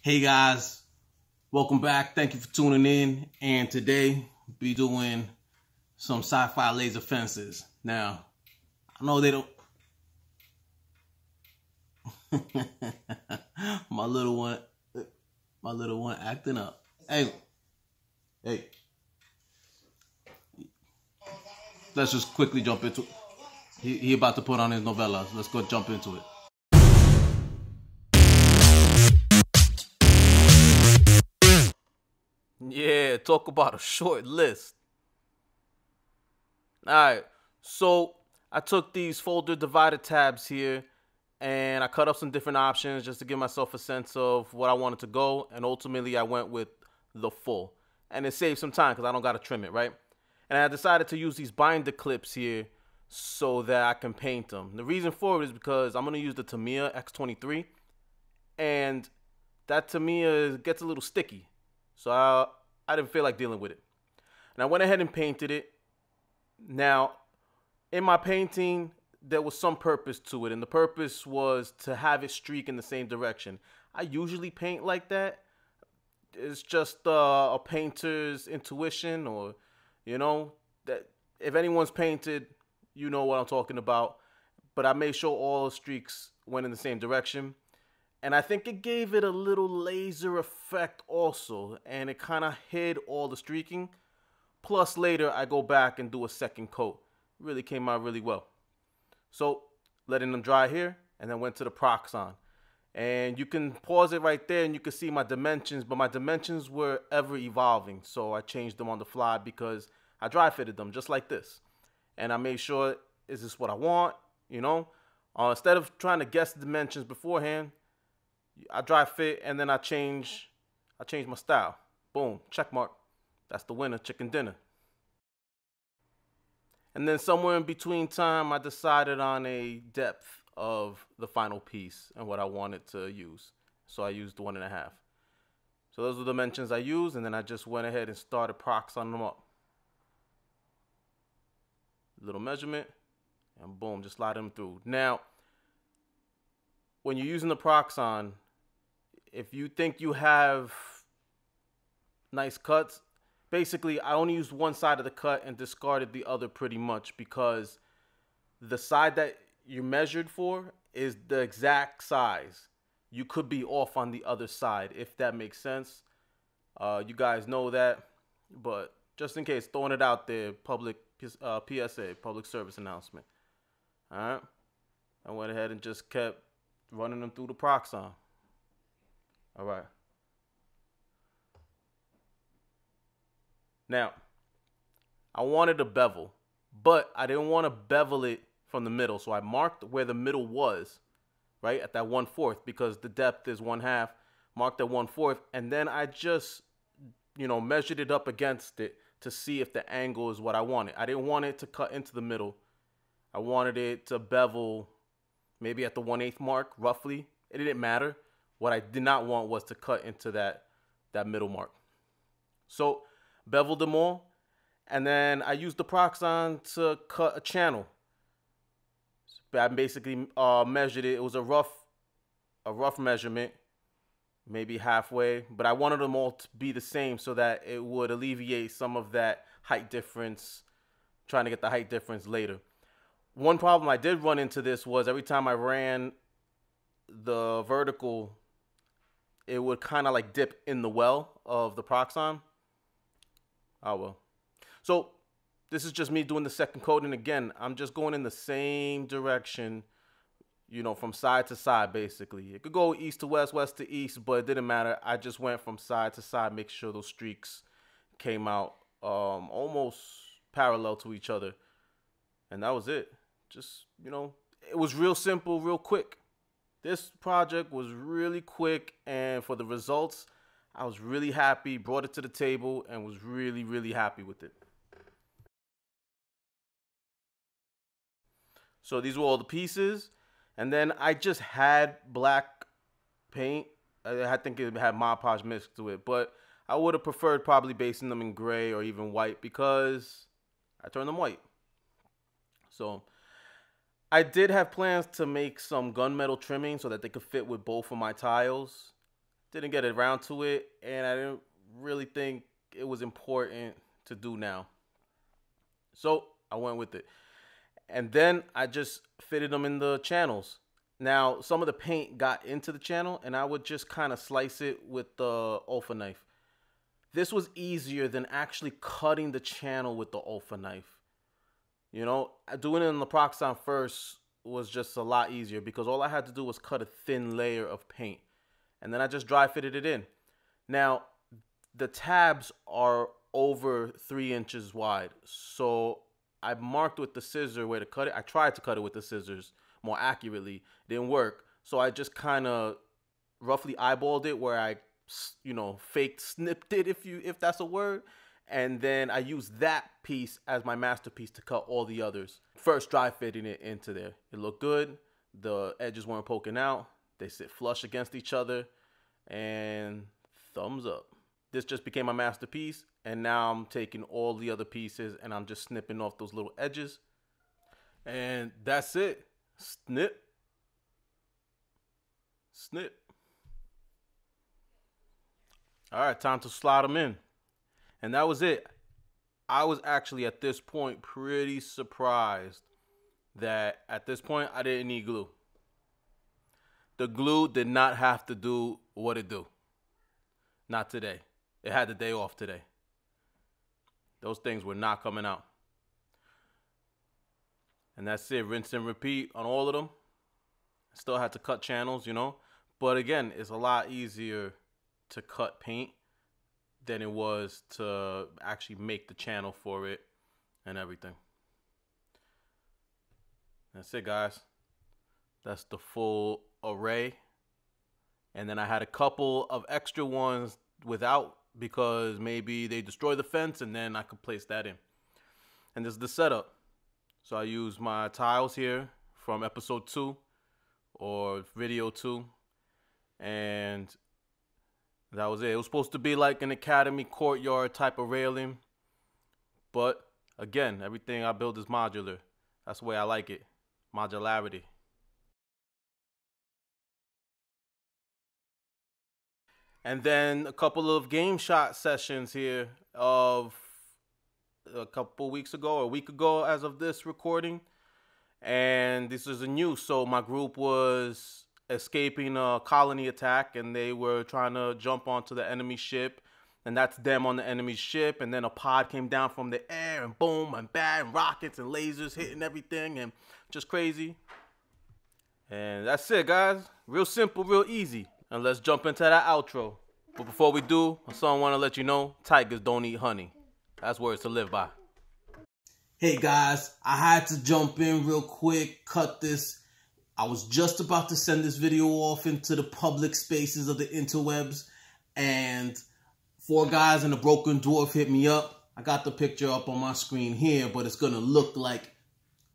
Hey guys, welcome back. Thank you for tuning in. And today be doing some sci-fi laser fences. Now, I know they don't. my little one, my little one acting up. Hey, hey. Let's just quickly jump into. He he about to put on his novellas. Let's go jump into it. Talk about a short list. Alright, so I took these folder divided tabs here and I cut up some different options just to give myself a sense of what I wanted to go. And ultimately, I went with the full. And it saved some time because I don't got to trim it, right? And I decided to use these binder clips here so that I can paint them. The reason for it is because I'm going to use the Tamiya X23. And that Tamiya gets a little sticky. So I, I didn't feel like dealing with it. And I went ahead and painted it. Now, in my painting, there was some purpose to it, and the purpose was to have it streak in the same direction. I usually paint like that. It's just uh, a painter's intuition, or you know, that if anyone's painted, you know what I'm talking about. But I made sure all the streaks went in the same direction. And I think it gave it a little laser effect also, and it kind of hid all the streaking. Plus, later I go back and do a second coat. Really came out really well. So, letting them dry here, and then went to the Proxxon. And you can pause it right there, and you can see my dimensions, but my dimensions were ever evolving. So I changed them on the fly because I dry fitted them just like this. And I made sure, is this what I want? You know, uh, instead of trying to guess the dimensions beforehand, I dry fit and then I change I change my style. Boom, check mark. That's the winner, chicken dinner. And then somewhere in between time, I decided on a depth of the final piece and what I wanted to use. So I used one and a half. So those are the dimensions I used, and then I just went ahead and started prox on them up. Little measurement, and boom, just slide them through. Now, when you're using the Proxxon, if you think you have nice cuts, basically I only used one side of the cut and discarded the other pretty much because the side that you measured for is the exact size. You could be off on the other side if that makes sense. Uh, you guys know that, but just in case, throwing it out there, public uh, PSA, public service announcement. All right, I went ahead and just kept running them through the Proxxon. All right. Now, I wanted a bevel, but I didn't want to bevel it from the middle. So I marked where the middle was, right, at that one fourth, because the depth is one half, marked at one fourth, and then I just, you know, measured it up against it to see if the angle is what I wanted. I didn't want it to cut into the middle. I wanted it to bevel maybe at the 1 8th mark, roughly. It didn't matter. What I did not want was to cut into that that middle mark. So beveled them all, and then I used the Proxxon to cut a channel. I basically uh, measured it. It was a rough, a rough measurement, maybe halfway, but I wanted them all to be the same so that it would alleviate some of that height difference. Trying to get the height difference later. One problem I did run into this was every time I ran the vertical it would kind of like dip in the well of the Proxxon. Oh well. So this is just me doing the second coat. And again, I'm just going in the same direction, you know, from side to side, basically. It could go east to west, west to east, but it didn't matter. I just went from side to side, make sure those streaks came out um, almost parallel to each other. And that was it. Just, you know, it was real simple, real quick. This project was really quick, and for the results, I was really happy, brought it to the table, and was really, really happy with it. So these were all the pieces. And then I just had black paint. I think it had Mod Podge mixed to it. But I would have preferred probably basing them in gray or even white because I turned them white. So I did have plans to make some gunmetal trimming so that they could fit with both of my tiles. didn't get around to it, and I didn't really think it was important to do now. So I went with it. And then I just fitted them in the channels. Now, some of the paint got into the channel, and I would just kind of slice it with the Olfa knife. This was easier than actually cutting the channel with the Olfa knife. You know, uh, doing it in the Proxxon first was just a lot easier because all I had to do was cut a thin layer of paint. And then I just dry fitted it in. Now, the tabs are over three inches wide. So I marked with the scissor where to cut it. I tried to cut it with the scissors more accurately. Didn't work. So I just kind of roughly eyeballed it where I, you know, faked snipped it if you if that's a word. And then I used that piece as my masterpiece to cut all the others. First dry fitting it into there. It looked good. The edges weren't poking out. They sit flush against each other. And thumbs up. This just became my masterpiece. And now I'm taking all the other pieces and I'm just snipping off those little edges. And that's it. Snip. Snip. All right, time to slide them in. And that was it. I was actually at this point pretty surprised that at this point I didn't need glue. The glue did not have to do what it do. Not today. It had the day off today. Those things were not coming out. And that's it. Rinse and repeat on all of them. Still had to cut channels, you know. But again, it's a lot easier to cut paint than it was to actually make the channel for it and everything. That's it, guys. That's the full array. And then I had a couple of extra ones without because maybe they destroy the fence and then I could place that in. And this is the setup. So I use my tiles here from episode two or video two. And that was it. It was supposed to be like an academy courtyard type of railing. But again, everything I build is modular. That's the way I like it. Modularity. And then a couple of game shot sessions here of a couple weeks ago or a week ago as of this recording. And this is a new. So my group was escaping a colony attack and they were trying to jump onto the enemy ship. And that's them on the enemy ship. And then a pod came down from the air and boom and bang, and rockets and lasers hitting everything and just crazy. And that's it, guys. Real simple, real easy. And let's jump into that outro. But before we do, I song want to let you know, tigers don't eat honey. That's words to live by. Hey guys, I had to jump in real quick, cut this. I was just about to send this video off into the public spaces of the interwebs and four guys in a broken dwarf hit me up. I got the picture up on my screen here, but it's gonna look like,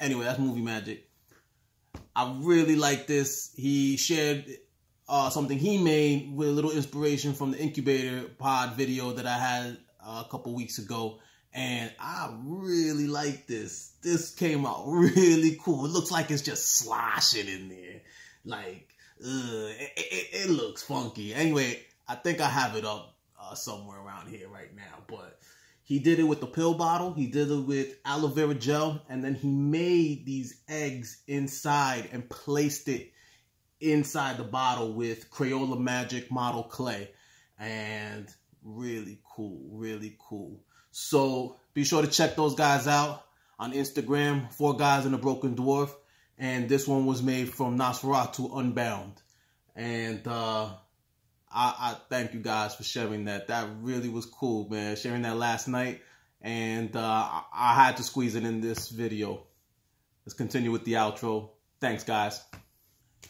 anyway, that's movie magic. I really like this. He shared uh, something he made with a little inspiration from the incubator pod video that I had uh, a couple weeks ago. And I really like this. This came out really cool. It looks like it's just sloshing in there. Like, it, it, it, looks funky. Anyway, I think I have it up uh, somewhere around here right now. But he did it with the pill bottle. He did it with aloe vera gel. And then he made these eggs inside and placed it inside the bottle with Crayola Magic model clay. And really cool, really cool. So be sure to check those guys out on Instagram, Four Guys in a Broken Dwarf. And this one was made from Nosferatu Unbound. And uh, I, I thank you guys for sharing that. That really was cool, man. Sharing that last night. And uh, I, I had to squeeze it in this video. Let's continue with the outro. Thanks, guys.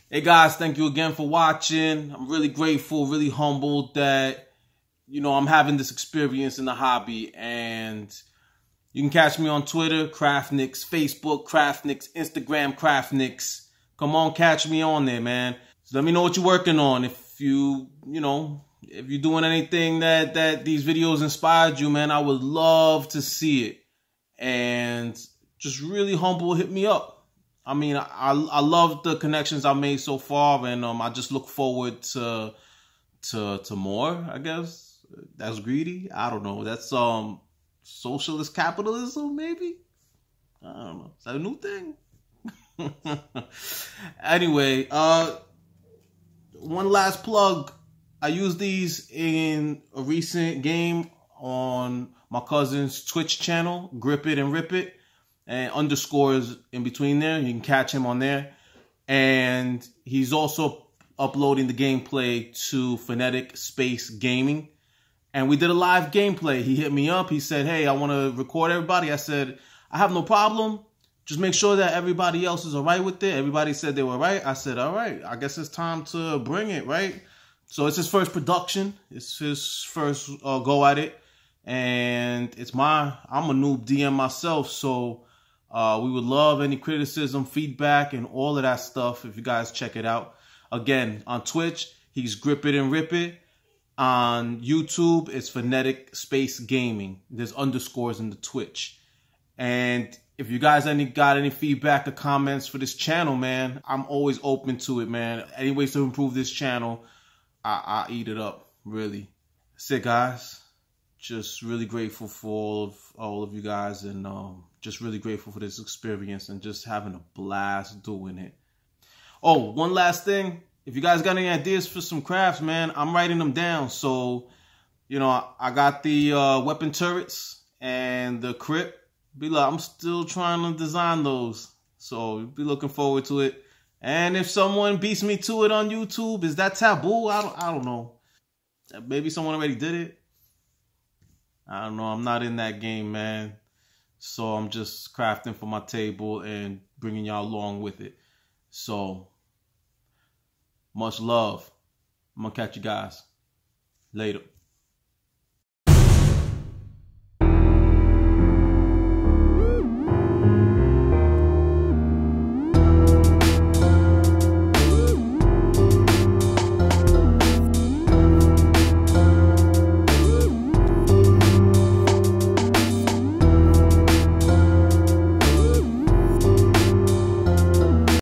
Hey guys, thank you again for watching. I'm really grateful, really humbled that, you know, I'm having this experience in the hobby. And you can catch me on Twitter, CraftNicks, Facebook, CraftNicks, Instagram, CraftNicks. Come on, catch me on there, man. So let me know what you're working on. If you, you know, if you're doing anything that, that these videos inspired you, man, I would love to see it. And just really humble, hit me up. I mean, I I love the connections I made so far, and um, I just look forward to to to more. I guess that's greedy. I don't know. That's um socialist capitalism, maybe. I don't know. Is that a new thing? anyway, uh, one last plug. I used these in a recent game on my cousin's Twitch channel, Grip It and Rip It, and underscores in between there. You can catch him on there. And he's also uploading the gameplay to Phonetic Space Gaming. And we did a live gameplay. He hit me up. He said, Hey, I want to record everybody. I said, I have no problem. Just make sure that everybody else is all right with it. Everybody said they were right. I said, All right, I guess it's time to bring it, right? So it's his first production. It's his first uh, go at it. And it's my, I'm a noob DM myself. So uh, we would love any criticism, feedback, and all of that stuff if you guys check it out. Again, on Twitch, he's Grip It and Rip It. On YouTube, it's Phonetic Space Gaming. There's underscores in the Twitch. And if you guys any got any feedback or comments for this channel, man, I'm always open to it, man. Any ways to improve this channel, I, I eat it up, really. That's it, guys. Just really grateful for all of all of you guys, and um, just really grateful for this experience, and just having a blast doing it. Oh, one last thing. If you guys got any ideas for some crafts, man, I'm writing them down. So, you know, I got the uh, weapon turrets and the crypt. Be like, I'm still trying to design those. So be looking forward to it. And if someone beats me to it on YouTube, is that taboo? I don't, I don't know. Maybe someone already did it. I don't know. I'm not in that game, man. So I'm just crafting for my table and bringing y'all along with it. So much love. I'm going to catch you guys later.